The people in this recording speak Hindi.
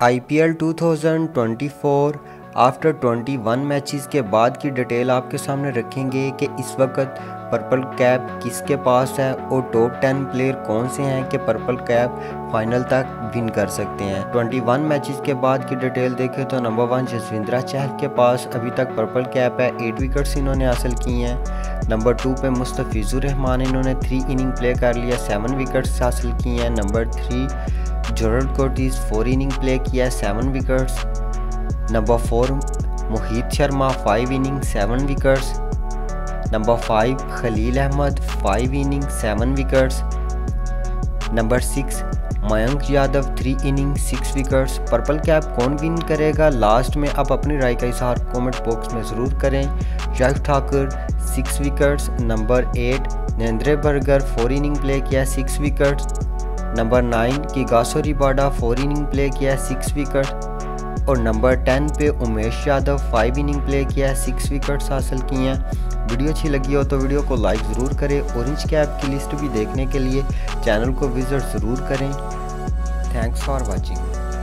आईपीएल 2024 आफ्टर 21 मैचेस के बाद की डिटेल आपके सामने रखेंगे कि इस वक्त पर्पल कैप किसके पास है और टॉप 10 प्लेयर कौन से हैं कि पर्पल कैप फाइनल तक विन कर सकते हैं। 21 मैचेस के बाद की डिटेल देखें तो नंबर वन जसविंद्रा चहल के पास अभी तक पर्पल कैप है एट विकेट्स इन्होंने हासिल की हैं। नंबर टू पे मुस्तफ़ीज़ुर रहमान इन्होंने थ्री इनिंग प्ले कर लिया सेवन विकेट्स हासिल की हैं। Number three Gerald Coetzee four inning play किया seven wickets number four Mohit Sharma five inning seven wickets number five Khaleel Ahmed five inning seven wickets number six Mayank Yadav three inning six wickets purple cap कौन विन करेगा? लास्ट में आप अपनी राय का इजहार कमेंट बॉक्स में ज़रूर करें। Yash Thakur six wickets number eight Nandre Burger four inning play किया six wickets number nine Kagiso Rabada four inning play किया है सिक्स विकेट और नंबर टेन पे Umesh Yadav five inning play किया है सिक्स विकेट्स हासिल किए हैं। वीडियो अच्छी लगी हो तो वीडियो को लाइक ज़रूर करें ऑरेंज कैप की लिस्ट भी देखने के लिए चैनल को विज़िट ज़रूर करें। Thanks for watching